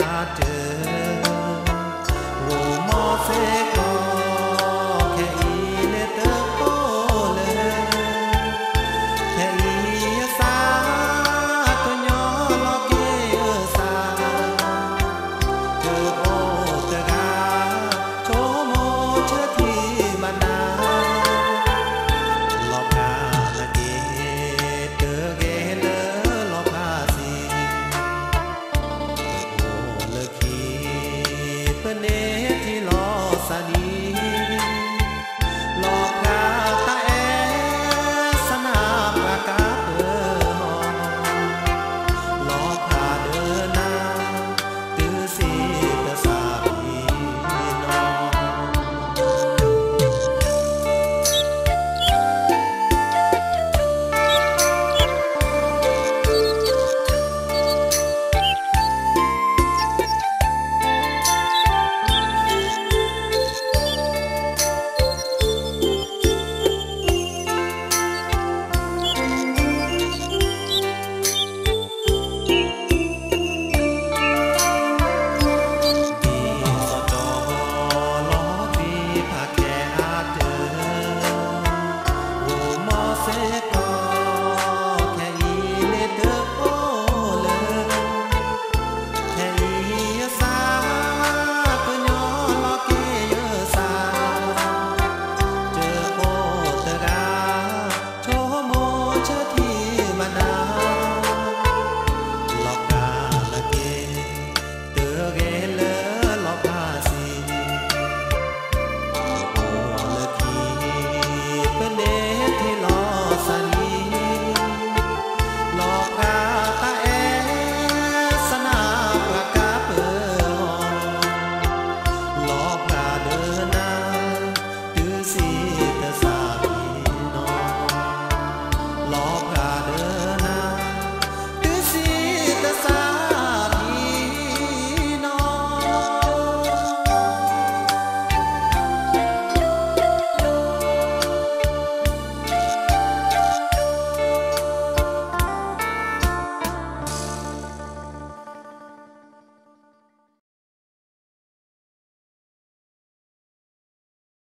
I did.